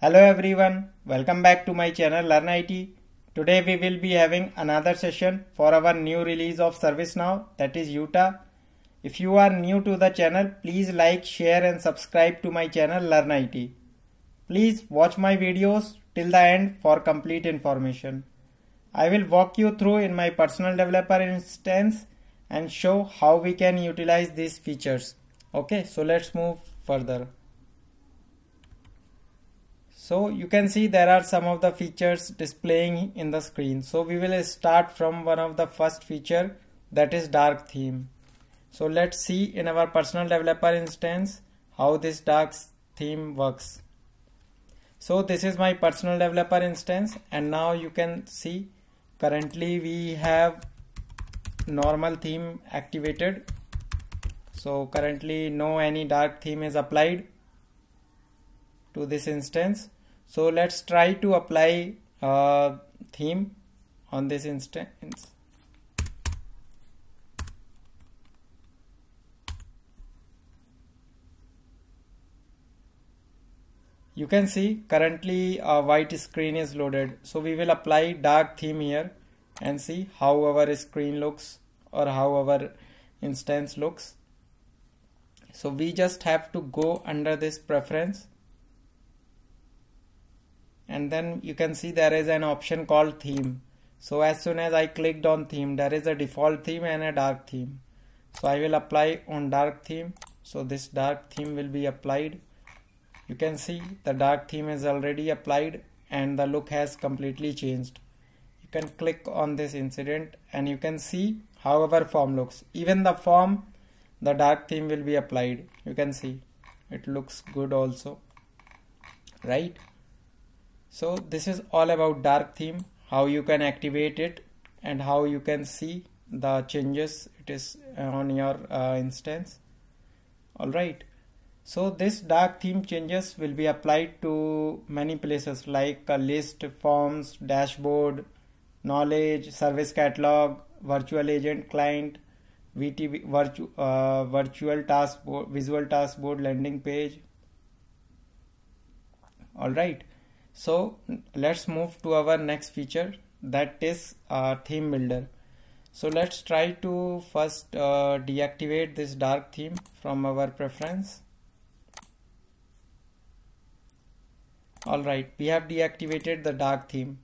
Hello everyone, welcome back to my channel Learn IT. Today we will be having another session for our new release of ServiceNow that is Utah. If you are new to the channel, please like, share and subscribe to my channel Learn IT. Please watch my videos till the end for complete information. I will walk you through in my personal developer instance and show how we can utilize these features. Okay, so let's move further. So you can see there are some of the features displaying in the screen. So we will start from one of the first feature that is dark theme. So let's see in our personal developer instance how this dark theme works. So this is my personal developer instance and now you can see currently we have normal theme activated. So currently no any dark theme is applied to this instance so let's try to apply a theme on this instance. You can see currently a white screen is loaded. So we will apply dark theme here and see how our screen looks or how our instance looks. So we just have to go under this preference and then you can see there is an option called theme. So as soon as I clicked on theme there is a default theme and a dark theme. So I will apply on dark theme. So this dark theme will be applied. You can see the dark theme is already applied and the look has completely changed. You can click on this incident and you can see how our form looks. Even the form the dark theme will be applied. You can see. It looks good also. Right so this is all about dark theme how you can activate it and how you can see the changes it is uh, on your uh, instance. All right. So this dark theme changes will be applied to many places like a list forms dashboard knowledge service catalog virtual agent client VTB virtu, uh, virtual task board, visual task board landing page. All right so let's move to our next feature that is uh, theme builder. So let's try to first uh, deactivate this dark theme from our preference. Alright we have deactivated the dark theme.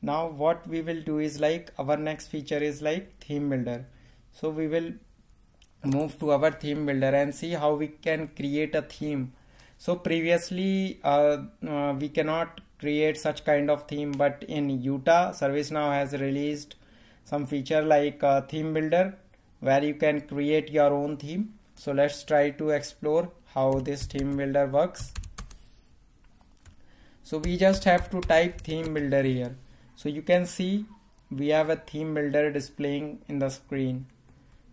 Now what we will do is like our next feature is like theme builder. So we will move to our theme builder and see how we can create a theme. So previously uh, uh, we cannot create such kind of theme but in Utah ServiceNow has released some feature like uh, theme builder where you can create your own theme. So let's try to explore how this theme builder works. So we just have to type theme builder here. So you can see we have a theme builder displaying in the screen.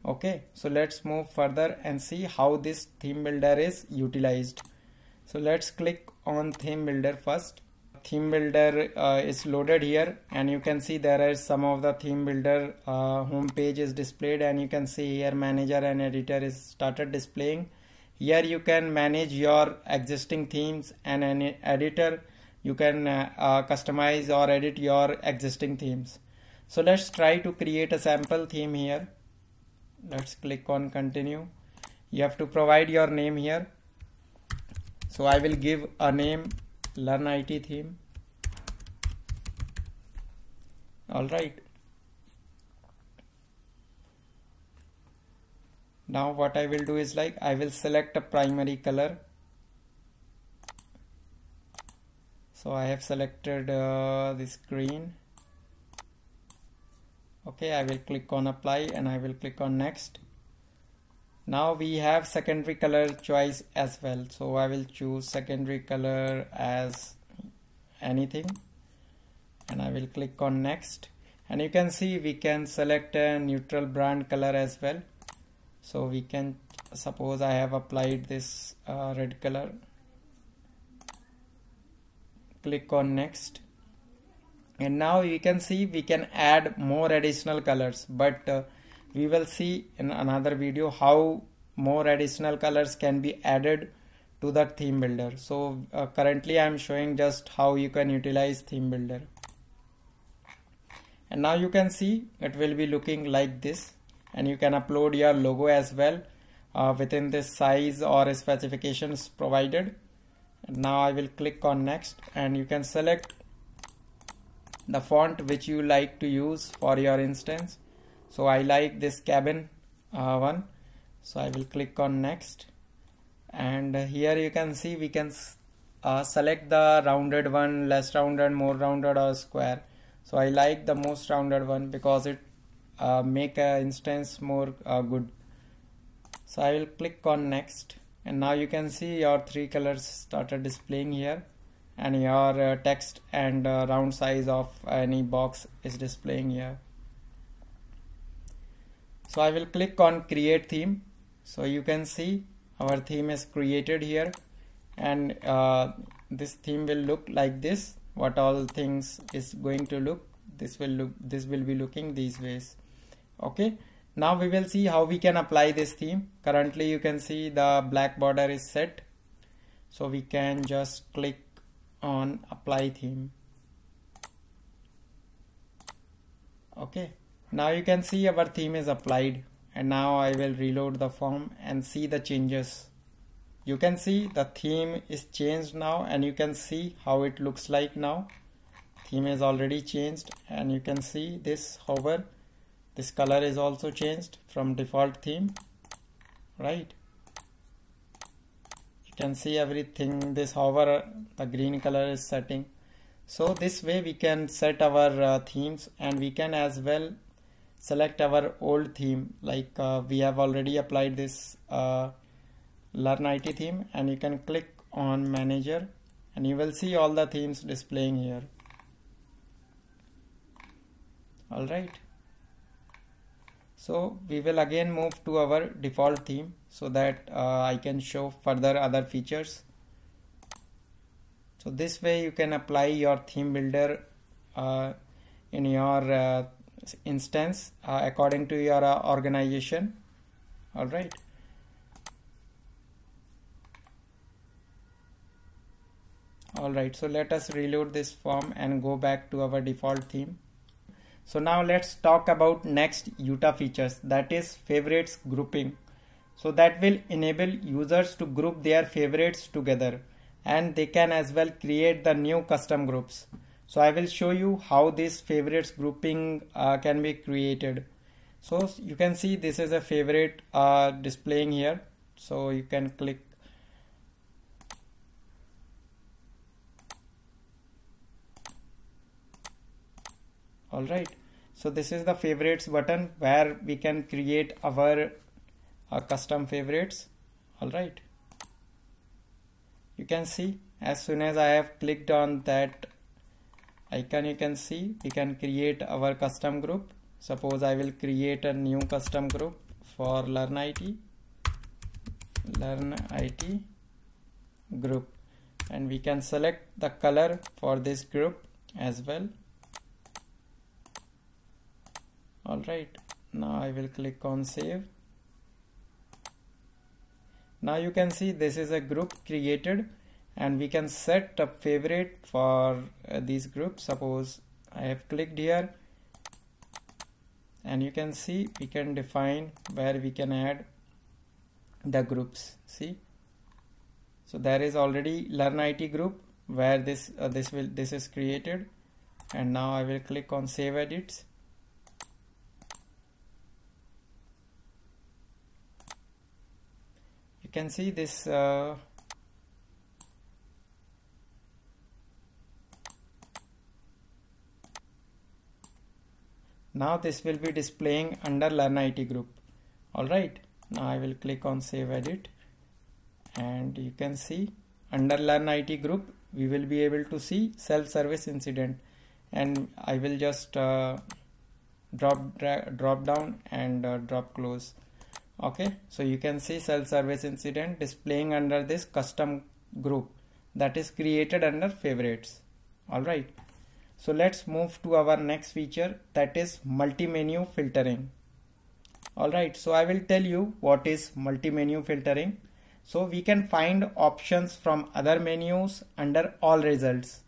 Okay so let's move further and see how this theme builder is utilized. So let's click on theme builder first theme builder uh, is loaded here and you can see there is some of the theme builder uh, home page is displayed and you can see here manager and editor is started displaying. Here you can manage your existing themes and an editor you can uh, uh, customize or edit your existing themes. So let's try to create a sample theme here. Let's click on continue. You have to provide your name here. So I will give a name learn IT theme. All right. Now what I will do is like I will select a primary color. So I have selected uh, this green. Okay I will click on apply and I will click on next now we have secondary color choice as well. So I will choose secondary color as anything. And I will click on next. And you can see we can select a neutral brand color as well. So we can suppose I have applied this uh, red color. Click on next. And now you can see we can add more additional colors. But uh, we will see in another video how more additional colors can be added to the theme builder. So uh, currently I am showing just how you can utilize theme builder. And now you can see it will be looking like this and you can upload your logo as well uh, within this size or specifications provided. And now I will click on next and you can select the font which you like to use for your instance so I like this cabin uh, one. So I will click on next. And here you can see we can uh, select the rounded one less rounded more rounded or square. So I like the most rounded one because it uh, make a instance more uh, good. So I will click on next. And now you can see your three colors started displaying here. And your uh, text and uh, round size of any box is displaying here so I will click on create theme. So you can see our theme is created here. And uh, this theme will look like this. What all things is going to look this will look this will be looking these ways. Okay? Now we will see how we can apply this theme. Currently you can see the black border is set. So we can just click on apply theme. Okay now you can see our theme is applied and now I will reload the form and see the changes. You can see the theme is changed now and you can see how it looks like now. Theme is already changed and you can see this hover. This color is also changed from default theme right? You can see everything. This hover the green color is setting. So this way we can set our uh, themes and we can as well select our old theme like uh, we have already applied this uh, learn IT theme and you can click on manager and you will see all the themes displaying here. All right. So we will again move to our default theme so that uh, I can show further other features. So this way you can apply your theme builder uh, in your uh, instance uh, according to your uh, organization all right all right so let us reload this form and go back to our default theme so now let's talk about next Utah features that is favorites grouping. So that will enable users to group their favorites together and they can as well create the new custom groups. So I will show you how this favorites grouping uh, can be created. So you can see this is a favorite uh, displaying here. So you can click all right so this is the favorites button where we can create our uh, custom favorites all right you can see as soon as I have clicked on that icon you can see we can create our custom group. Suppose I will create a new custom group for learn IT learn IT group. And we can select the color for this group as well. Alright now I will click on save. Now you can see this is a group created and we can set a favorite for uh, these groups. Suppose I have clicked here. And you can see we can define where we can add the groups. See? So there is already learn IT group where this uh, this will this is created. And now I will click on save edits. You can see this uh, now this will be displaying under learn IT group. Alright now I will click on save edit. And you can see under learn IT group we will be able to see self-service incident. And I will just uh, drop drop down and uh, drop close. Okay. So you can see self-service incident displaying under this custom group that is created under favorites. All right so let's move to our next feature that is multi-menu filtering. All right so i will tell you what is multi-menu filtering. So we can find options from other menus under all results.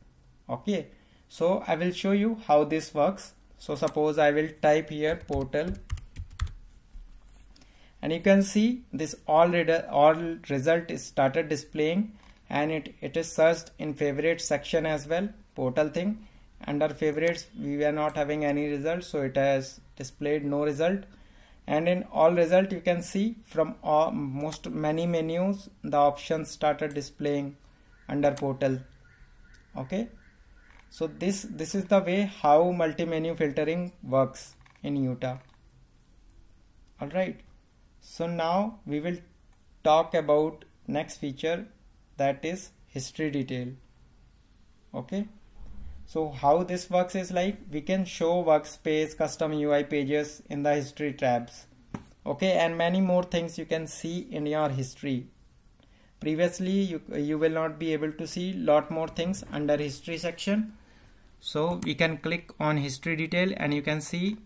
Okay so I will show you how this works. So suppose I will type here portal. And you can see this all, all result is started displaying and it, it is searched in favorite section as well portal thing under favorites we were not having any result so it has displayed no result. And in all result you can see from all, most many menus the options started displaying under portal. Okay? So this this is the way how multi-menu filtering works in Utah all right so now we will talk about next feature that is history detail. Okay so how this works is like we can show workspace custom UI pages in the history tabs. Okay and many more things you can see in your history. Previously you, you will not be able to see lot more things under history section. So we can click on history detail and you can see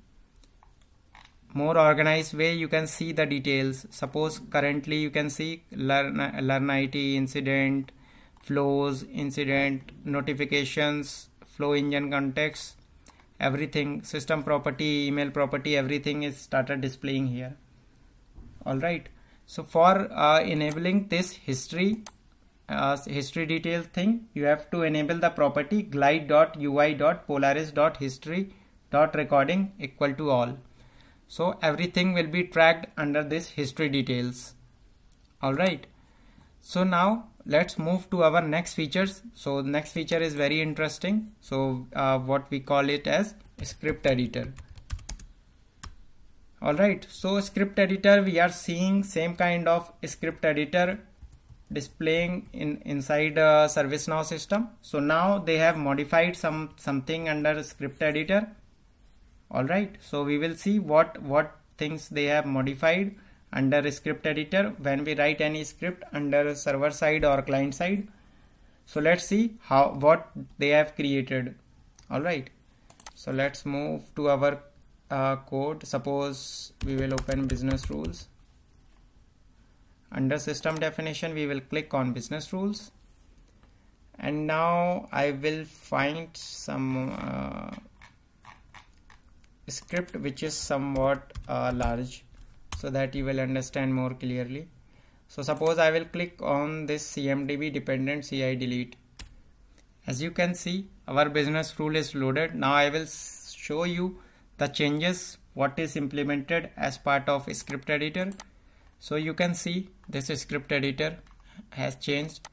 more organized way you can see the details. Suppose currently you can see learn learn IT incident flows incident notifications flow engine context everything system property email property everything is started displaying here. All right. So for uh, enabling this history uh, history detail thing you have to enable the property glide.ui.polaris.history.recording equal to all. So everything will be tracked under this history details. All right. So now let's move to our next features. So next feature is very interesting. So uh, what we call it as script editor. All right. So script editor we are seeing same kind of script editor displaying in inside a ServiceNow system. So now they have modified some something under script editor. All right. So we will see what what things they have modified under script editor when we write any script under server side or client side. So let's see how what they have created. All right. So let's move to our uh, code. Suppose we will open business rules. Under system definition we will click on business rules. And now I will find some uh, script which is somewhat uh, large so that you will understand more clearly. So suppose I will click on this CMDB dependent CI delete. As you can see our business rule is loaded. Now I will show you the changes what is implemented as part of script editor. So you can see this script editor has changed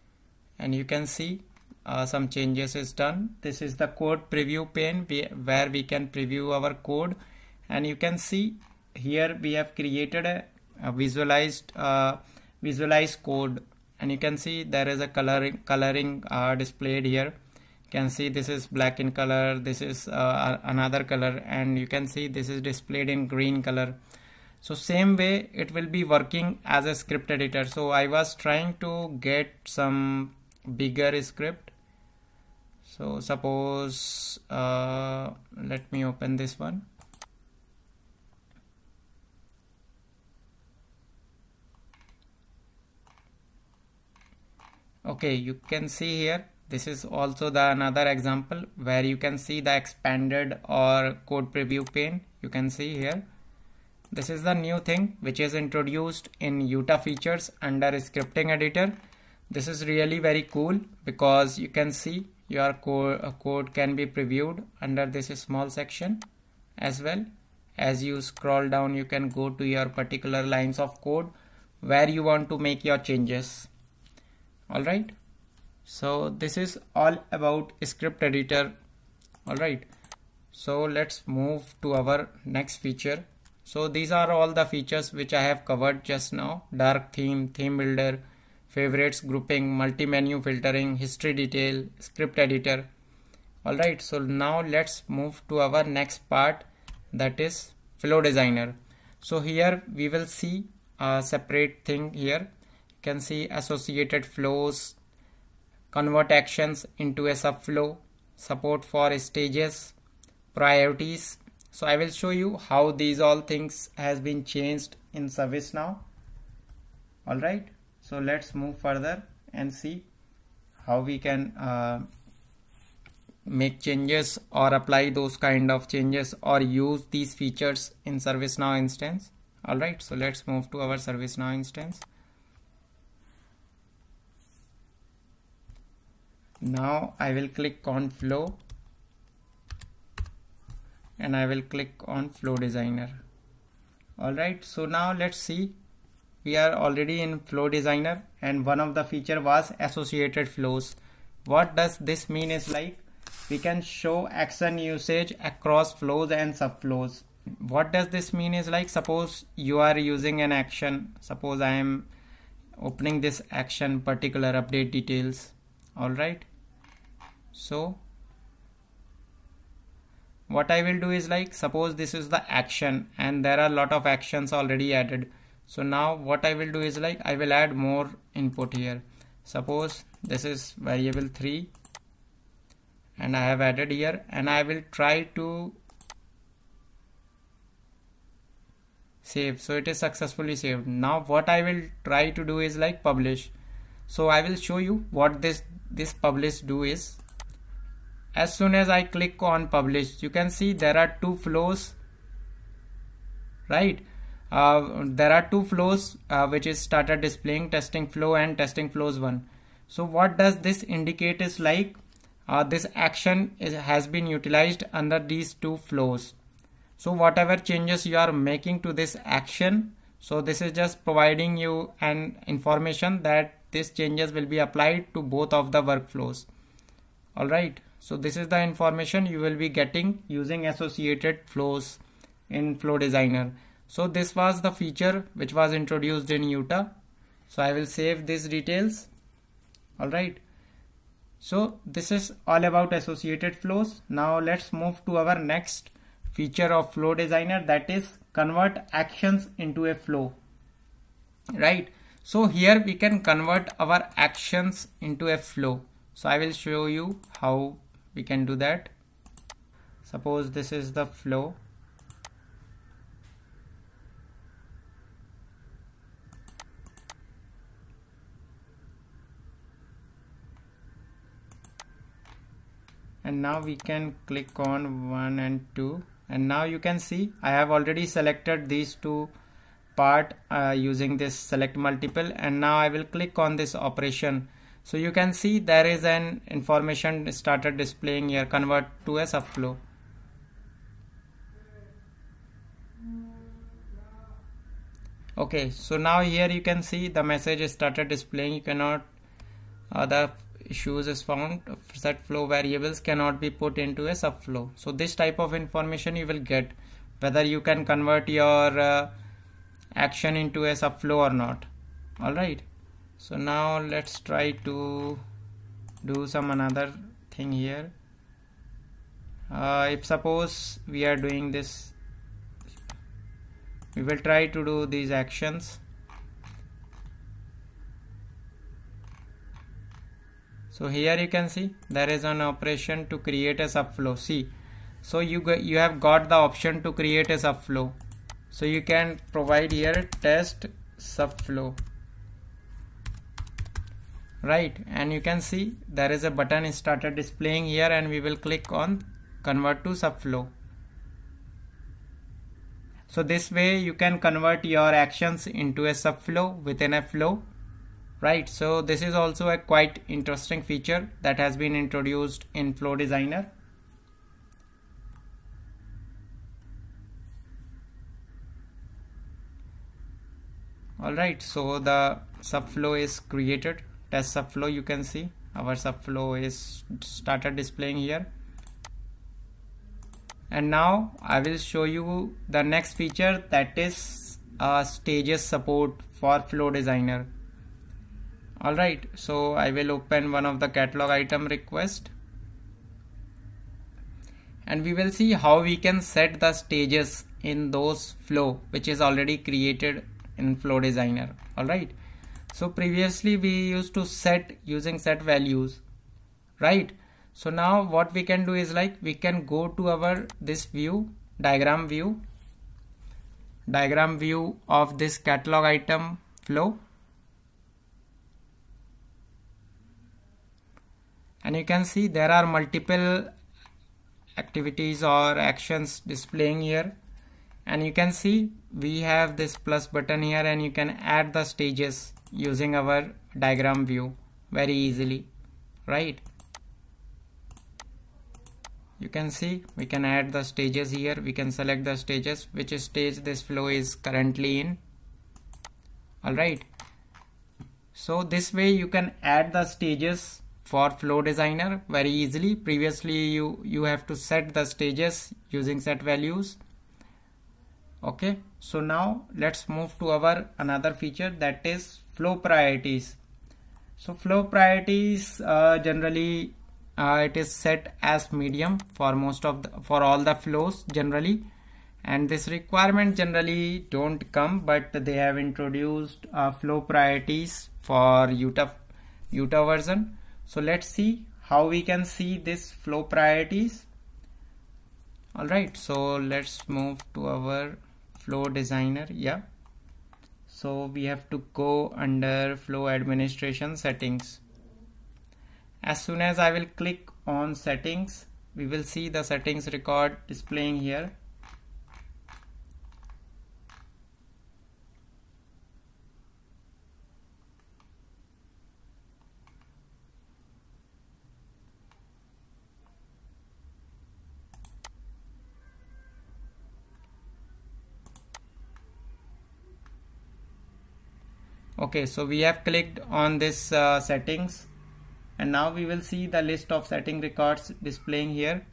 and you can see uh, some changes is done. This is the code preview pane where we can preview our code. And you can see here we have created a, a visualized uh, visualized code. And you can see there is a coloring coloring uh, displayed here. You can see this is black in color this is uh, another color and you can see this is displayed in green color. So same way it will be working as a script editor. So I was trying to get some bigger script. So suppose uh, let me open this one okay you can see here this is also the another example where you can see the expanded or code preview pane. You can see here. This is the new thing which is introduced in Utah features under scripting editor. This is really very cool because you can see your code, uh, code can be previewed under this small section as well. As you scroll down you can go to your particular lines of code where you want to make your changes all right. So this is all about script editor. All right. So let's move to our next feature. So these are all the features which I have covered just now. Dark theme theme builder favorites grouping multi-menu filtering history detail script editor. Alright so now let's move to our next part. That is flow designer. So here we will see a separate thing here can see associated flows convert actions into a subflow support for stages priorities. So I will show you how these all things has been changed in ServiceNow alright so let's move further and see how we can uh, make changes or apply those kind of changes or use these features in ServiceNow instance. Alright so let's move to our ServiceNow instance now I will click on flow. And I will click on flow designer. Alright so now let's see. We are already in flow designer. And one of the feature was associated flows. What does this mean is like? We can show action usage across flows and subflows. What does this mean is like? Suppose you are using an action. Suppose I am opening this action particular update details alright so what I will do is like suppose this is the action and there are a lot of actions already added. So now what I will do is like I will add more input here. Suppose this is variable 3 and I have added here and I will try to save. So it is successfully saved. Now what I will try to do is like publish. So I will show you what this this publish do is as soon as I click on publish you can see there are two flows right? Uh, there are two flows uh, which is started displaying testing flow and testing flows one. So what does this indicate is like uh, this action is, has been utilized under these two flows. So whatever changes you are making to this action so this is just providing you an information that these changes will be applied to both of the workflows. All right. So this is the information you will be getting using associated flows in flow designer. So this was the feature which was introduced in utah. So i will save these details. All right. So this is all about associated flows. Now let's move to our next feature of flow designer that is convert actions into a flow. Right so here we can convert our actions into a flow. So i will show you how we can do that. Suppose this is the flow. And now we can click on 1 and 2 and now you can see I have already selected these two part uh, using this select multiple and now I will click on this operation. So you can see there is an information started displaying here convert to a subflow. Okay so now here you can see the message is started displaying. You cannot uh, the issues is found. Set flow variables cannot be put into a subflow. So this type of information you will get whether you can convert your uh, action into a subflow or not. All right so now let's try to do some another thing here. Uh, if suppose we are doing this we will try to do these actions. So here you can see there is an operation to create a subflow. See so you you have got the option to create a subflow so you can provide here test subflow. Right and you can see there is a button started displaying here and we will click on convert to subflow. So this way you can convert your actions into a subflow within a flow. Right so this is also a quite interesting feature that has been introduced in flow designer alright so the subflow is created. Test subflow you can see. Our subflow is started displaying here. And now I will show you the next feature that is uh, stages support for flow designer. Alright so I will open one of the catalog item request. And we will see how we can set the stages in those flow which is already created in flow designer. All right so previously we used to set using set values. Right? So now what we can do is like we can go to our this view diagram view. Diagram view of this catalog item flow. And you can see there are multiple activities or actions displaying here. And you can see we have this plus button here and you can add the stages using our diagram view very easily right? You can see we can add the stages here. We can select the stages. Which stage this flow is currently in? Alright so this way you can add the stages for flow designer very easily. Previously you you have to set the stages using set values. Okay so now let's move to our another feature that is flow priorities. So flow priorities uh, generally uh, it is set as medium for most of the, for all the flows generally. And this requirement generally don't come but they have introduced uh, flow priorities for Utah Utah version. So let's see how we can see this flow priorities. Alright so let's move to our flow designer yeah. So we have to go under flow administration settings. As soon as I will click on settings we will see the settings record displaying here okay so we have clicked on this uh, settings. And now we will see the list of setting records displaying here.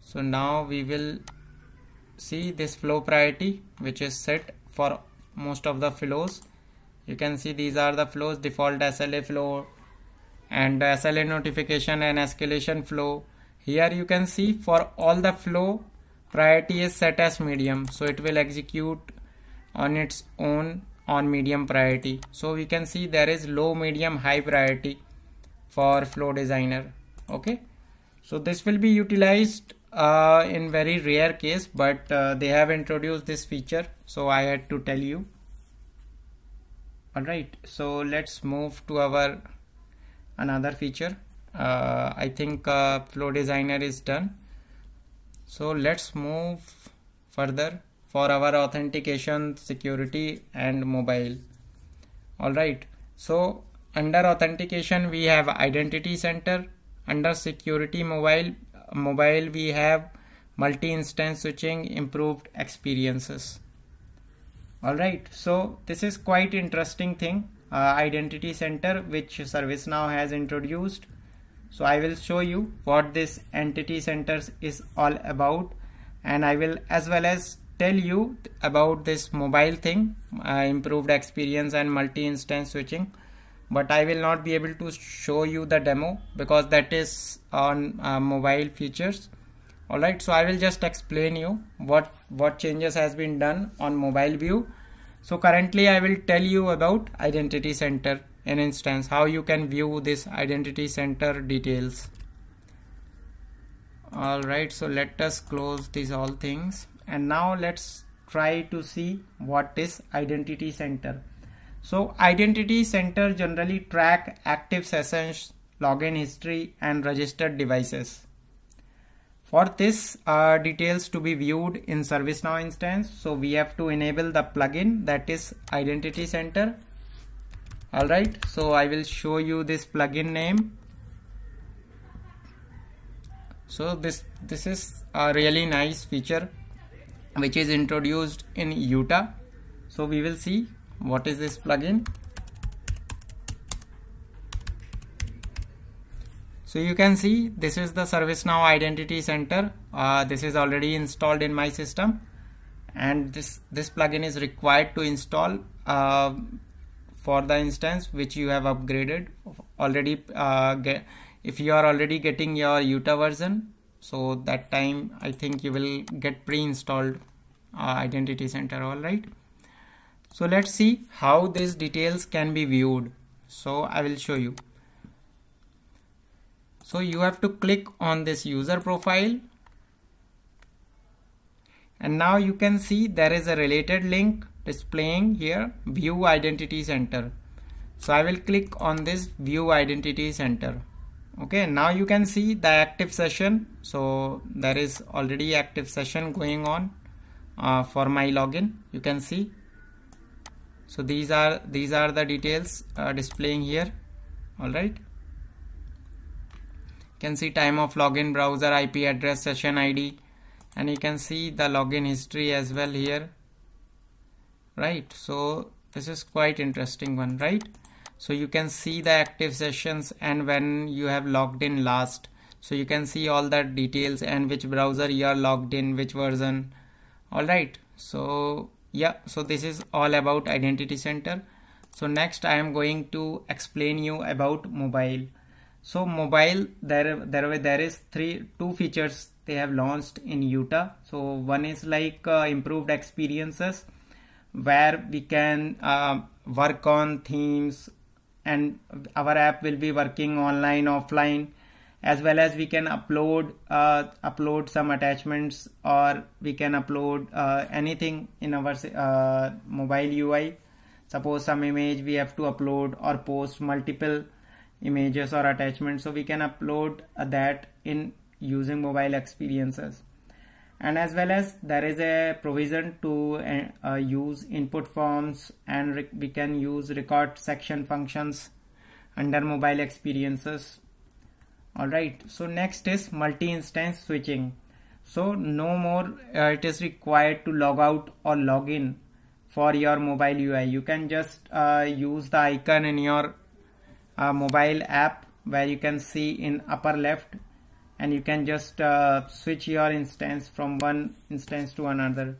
So now we will see this flow priority which is set for most of the flows. You can see these are the flows default SLA flow and SLA notification and escalation flow. Here you can see for all the flow priority is set as medium. So it will execute on its own on medium priority. So we can see there is low medium high priority for flow designer. Okay? So this will be utilized uh, in very rare case but uh, they have introduced this feature so I had to tell you. Alright so let's move to our another feature. Uh, I think uh, flow designer is done. So let's move further for our authentication security and mobile. Alright so under authentication we have identity center. Under security mobile mobile we have multi-instance switching improved experiences. Alright so this is quite interesting thing. Uh, identity center which ServiceNow has introduced. So I will show you what this identity centers is all about. And I will as well as tell you about this mobile thing uh, improved experience and multi-instance switching but I will not be able to show you the demo because that is on uh, mobile features. Alright so I will just explain you what what changes has been done on mobile view. So currently I will tell you about identity center in instance how you can view this identity center details. Alright so let us close these all things and now let's try to see what is identity center. So identity center generally track active sessions login history and registered devices. For this uh, details to be viewed in ServiceNow instance so we have to enable the plugin that is identity center. Alright so I will show you this plugin name. So this this is a really nice feature which is introduced in Utah. So we will see what is this plugin. So you can see this is the ServiceNow Identity Center. Uh, this is already installed in my system and this, this plugin is required to install uh, for the instance which you have upgraded already uh, get, if you are already getting your Utah version so that time I think you will get pre-installed uh, identity center all right? So let's see how these details can be viewed. So I will show you. So you have to click on this user profile. And now you can see there is a related link displaying here view identity center. So I will click on this view identity center okay now you can see the active session. So there is already active session going on uh, for my login. You can see. So these are these are the details uh, displaying here. All right. You can see time of login browser IP address session ID and you can see the login history as well here. Right. So this is quite interesting one right so you can see the active sessions and when you have logged in last. So you can see all that details and which browser you are logged in which version. All right so yeah. So this is all about identity center. So next i am going to explain you about mobile. So mobile there there there is three two features they have launched in utah. So one is like uh, improved experiences where we can uh, work on themes and our app will be working online offline as well as we can upload uh, upload some attachments or we can upload uh, anything in our uh, mobile UI suppose some image we have to upload or post multiple images or attachments. So we can upload that in using mobile experiences and as well as there is a provision to uh, use input forms and we can use record section functions under mobile experiences. Alright so next is multi-instance switching. So no more uh, it is required to log out or log in for your mobile UI you can just uh, use the icon in your uh, mobile app where you can see in upper left and you can just uh, switch your instance from one instance to another.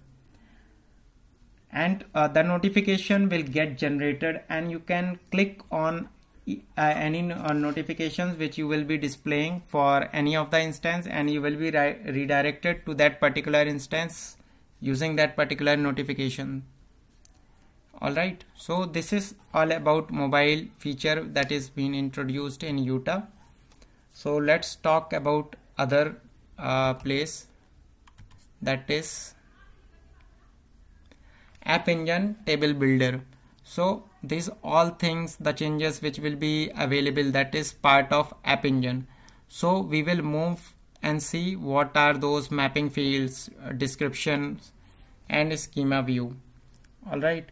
And uh, the notification will get generated and you can click on uh, any uh, notifications which you will be displaying for any of the instance and you will be redirected to that particular instance using that particular notification. Alright so this is all about mobile feature that is being introduced in Utah so let's talk about other uh, place. That is app engine table builder. So these all things the changes which will be available that is part of app engine. So we will move and see what are those mapping fields uh, descriptions and schema view. All right.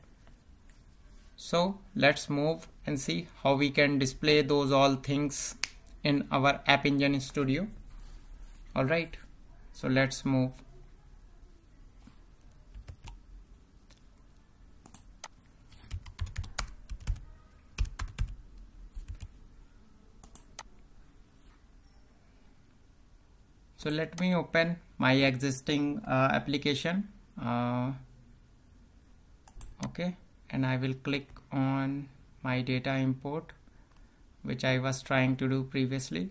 So let's move and see how we can display those all things in our app engine studio. All right. So let's move. So let me open my existing uh, application. Uh, okay. And I will click on my data import which I was trying to do previously.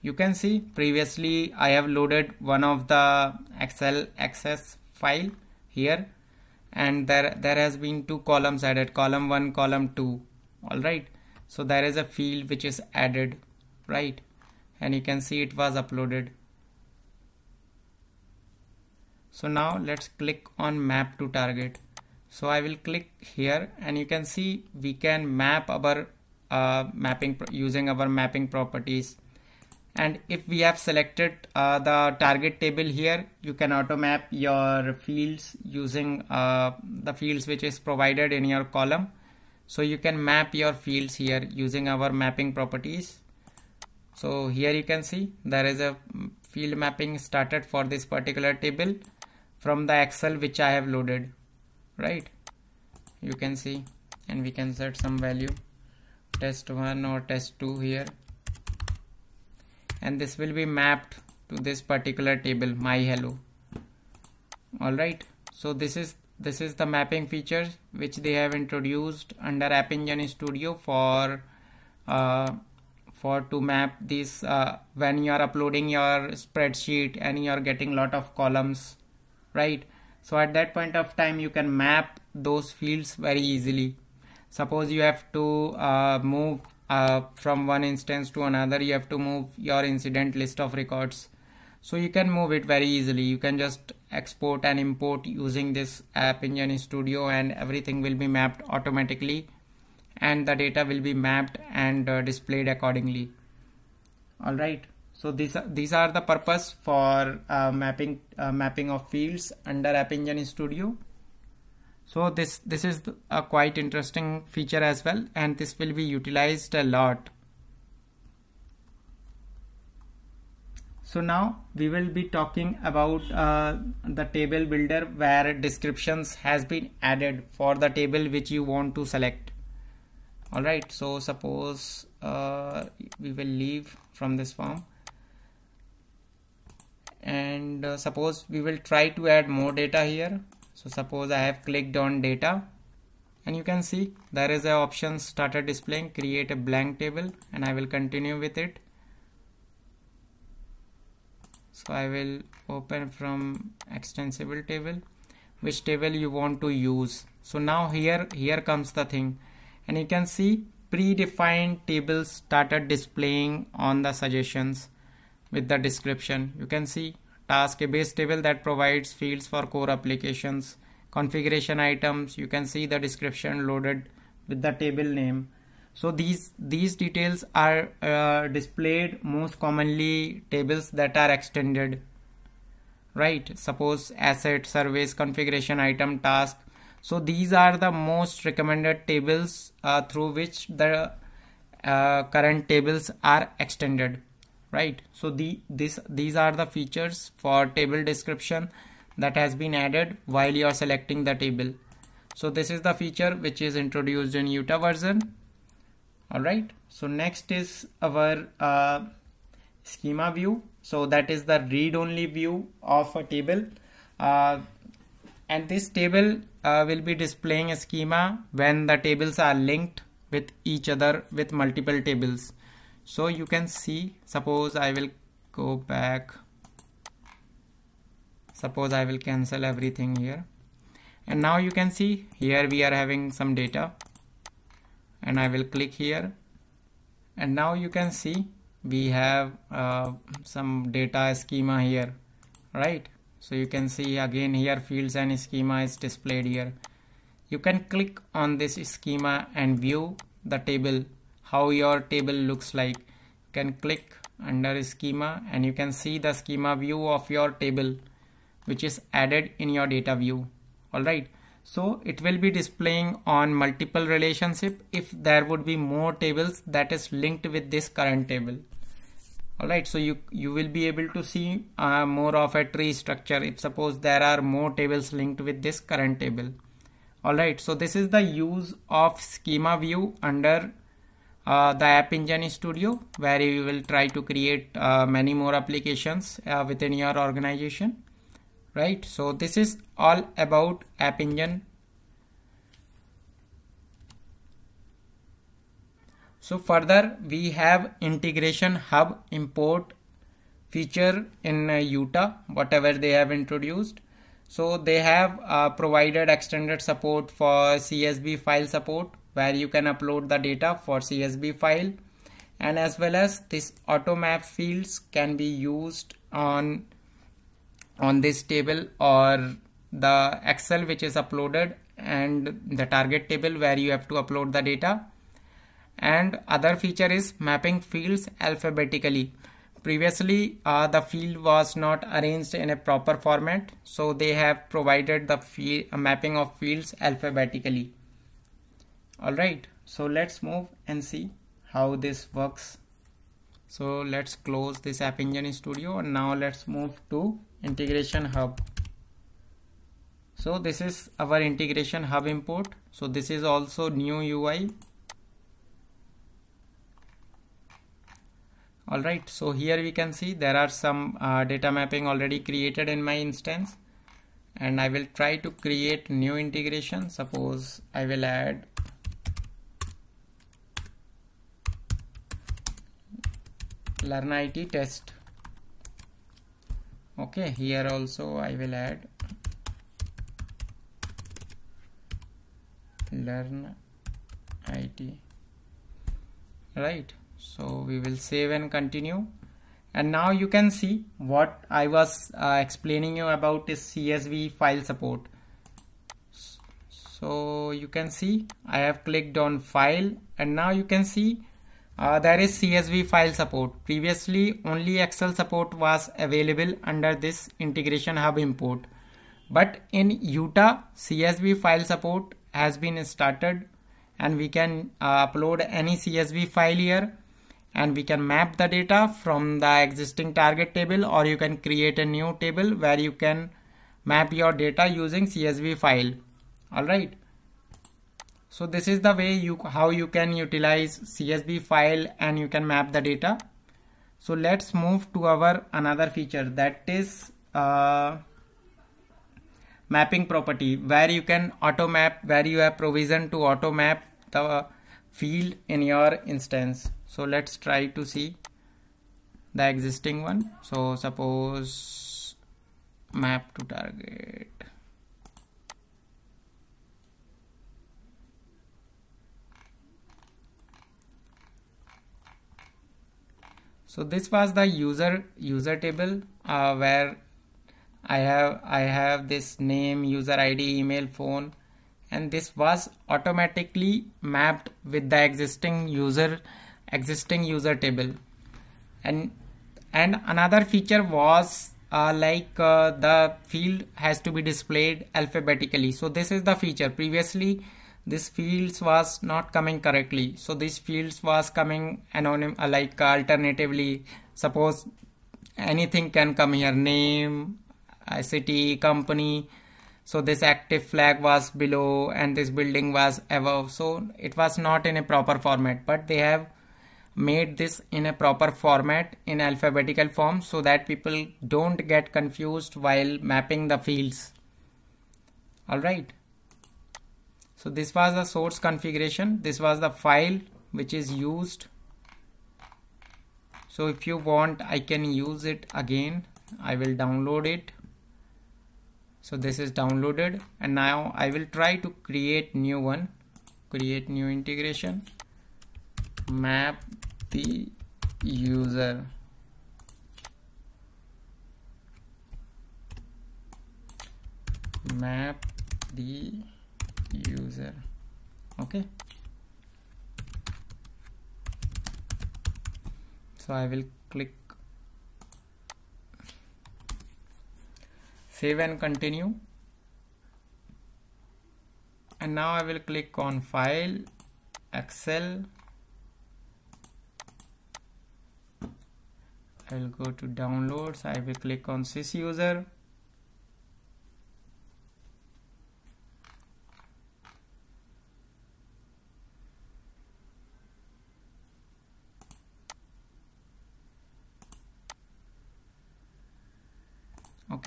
You can see previously I have loaded one of the Excel access file here and there there has been two columns added column 1 column 2 all right? So there is a field which is added right? And you can see it was uploaded so now let's click on map to target. So I will click here and you can see we can map our uh, mapping using our mapping properties. And if we have selected uh, the target table here you can auto map your fields using uh, the fields which is provided in your column. So you can map your fields here using our mapping properties. So here you can see there is a field mapping started for this particular table from the excel which I have loaded right? You can see and we can set some value. Test 1 or test 2 here. And this will be mapped to this particular table my hello. All right? So this is this is the mapping features which they have introduced under app engine studio for uh, for to map this uh, when you are uploading your spreadsheet and you are getting lot of columns right? So at that point of time you can map those fields very easily. Suppose you have to uh, move uh, from one instance to another you have to move your incident list of records. So you can move it very easily. You can just export and import using this app engine studio and everything will be mapped automatically and the data will be mapped and uh, displayed accordingly. All right so these are, these are the purpose for uh, mapping uh, mapping of fields under app engine studio. So this this is a quite interesting feature as well and this will be utilized a lot. So now we will be talking about uh, the table builder where descriptions has been added for the table which you want to select. All right so suppose uh, we will leave from this form and uh, suppose we will try to add more data here. So suppose I have clicked on data. And you can see there is a option started displaying create a blank table and I will continue with it. So I will open from extensible table. Which table you want to use? So now here here comes the thing. And you can see predefined tables started displaying on the suggestions with the description. You can see task a base table that provides fields for core applications configuration items. You can see the description loaded with the table name. So these these details are uh, displayed most commonly tables that are extended. Right? Suppose asset service configuration item task. So these are the most recommended tables uh, through which the uh, current tables are extended right? So the this these are the features for table description that has been added while you are selecting the table. So this is the feature which is introduced in Utah version. All right so next is our uh, schema view. So that is the read-only view of a table. Uh, and this table uh, will be displaying a schema when the tables are linked with each other with multiple tables so you can see suppose I will go back. Suppose I will cancel everything here. And now you can see here we are having some data. And I will click here. And now you can see we have uh, some data schema here right? So you can see again here fields and schema is displayed here. You can click on this schema and view the table how your table looks like. You can click under schema and you can see the schema view of your table which is added in your data view. Alright so it will be displaying on multiple relationship if there would be more tables that is linked with this current table. Alright so you you will be able to see uh, more of a tree structure if suppose there are more tables linked with this current table. Alright so this is the use of schema view under uh, the app engine studio where you will try to create uh, many more applications uh, within your organization right? So this is all about app engine. So further we have integration hub import feature in uh, Utah whatever they have introduced. So they have uh, provided extended support for CSV file support where you can upload the data for CSV file. And as well as this auto map fields can be used on on this table or the Excel which is uploaded and the target table where you have to upload the data. And other feature is mapping fields alphabetically. Previously uh, the field was not arranged in a proper format so they have provided the field, uh, mapping of fields alphabetically alright so let's move and see how this works. So let's close this app engine studio and now let's move to integration hub. So this is our integration hub import. So this is also new UI all right. So here we can see there are some uh, data mapping already created in my instance. And I will try to create new integration. Suppose I will add learn IT test. Okay here also I will add. Learn IT right so we will save and continue. And now you can see what I was uh, explaining you about is CSV file support. So you can see I have clicked on file and now you can see uh, there is CSV file support. Previously only Excel support was available under this integration hub import. But in Utah CSV file support has been started and we can uh, upload any CSV file here and we can map the data from the existing target table or you can create a new table where you can map your data using CSV file. Alright so this is the way you how you can utilize CSV file and you can map the data. So let's move to our another feature that is uh, mapping property where you can auto map where you have provision to auto map the field in your instance. So let's try to see the existing one. So suppose map to target so this was the user user table uh, where I have I have this name user ID email phone and this was automatically mapped with the existing user existing user table. And and another feature was uh, like uh, the field has to be displayed alphabetically. So this is the feature. Previously this fields was not coming correctly. So this fields was coming anonym uh, like alternatively suppose anything can come here. Name city company. So this active flag was below and this building was above. So it was not in a proper format but they have made this in a proper format in alphabetical form so that people don't get confused while mapping the fields. Alright so this was the source configuration. This was the file which is used. So if you want I can use it again. I will download it. So this is downloaded. And now I will try to create new one. Create new integration. Map the user. Map the user. Okay. So I will click save and continue. And now I will click on file Excel. I will go to downloads. I will click on sys user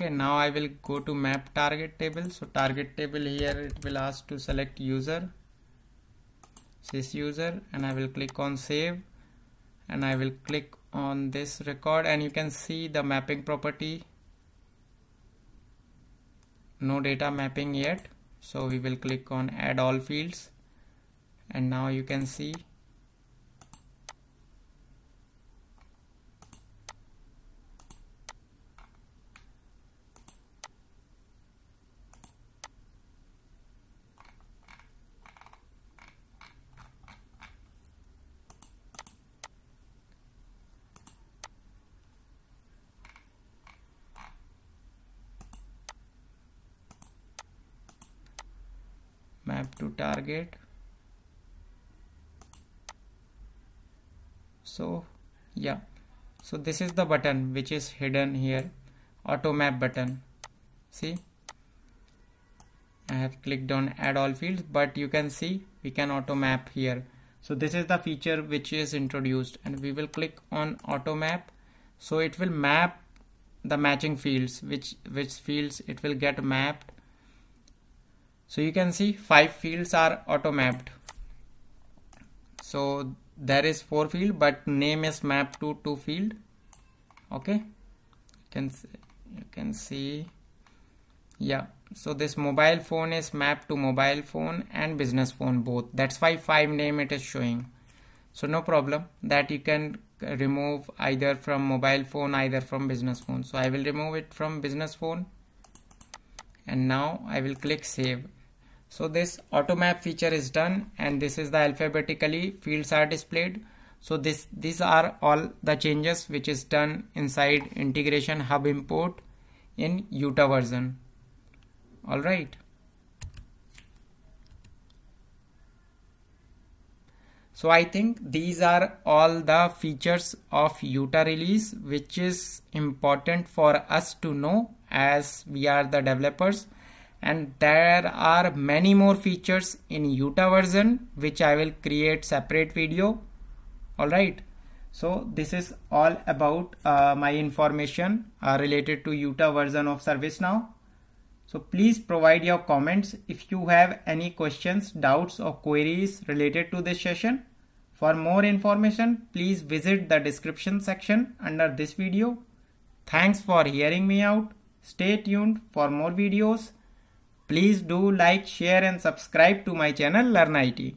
okay now I will go to map target table. So target table here it will ask to select user sys user and I will click on save. And I will click on this record and you can see the mapping property. No data mapping yet. So we will click on add all fields. And now you can see to target. So yeah. So this is the button which is hidden here. Auto map button. See? I have clicked on add all fields but you can see we can auto map here. So this is the feature which is introduced and we will click on auto map so it will map the matching fields which which fields it will get mapped so you can see five fields are auto mapped so there is four field but name is mapped to two field. Okay? You can you can see yeah. So this mobile phone is mapped to mobile phone and business phone both. That's why five name it is showing. So no problem that you can remove either from mobile phone either from business phone. So I will remove it from business phone. And now I will click save so this auto map feature is done and this is the alphabetically fields are displayed. So this these are all the changes which is done inside integration hub import in Utah version. Alright so I think these are all the features of Utah release which is important for us to know as we are the developers and there are many more features in Utah version which I will create separate video. Alright. So this is all about uh, my information uh, related to Utah version of ServiceNow so please provide your comments. If you have any questions doubts or queries related to this session for more information please visit the description section under this video. Thanks for hearing me out. Stay tuned for more videos. Please do like, share and subscribe to my channel Learn IT.